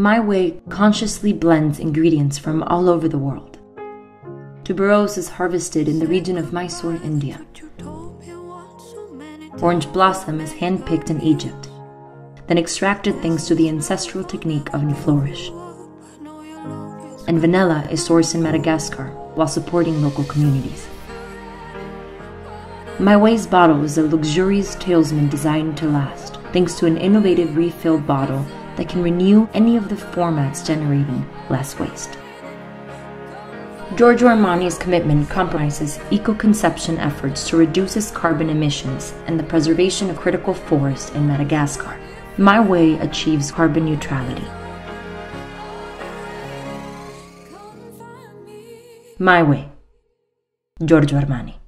My Way consciously blends ingredients from all over the world. Tuberose is harvested in the region of Mysore, India. Orange blossom is handpicked in Egypt, then extracted thanks to the ancestral technique of enfleurage. And vanilla is sourced in Madagascar while supporting local communities. My Way's bottle is a luxurious talisman designed to last, thanks to an innovative refill bottle that can renew any of the formats generating less waste. Giorgio Armani's commitment compromises eco-conception efforts to reduce its carbon emissions and the preservation of critical forests in Madagascar. My Way achieves carbon neutrality. My Way. Giorgio Armani.